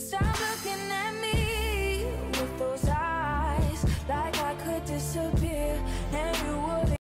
Stop looking at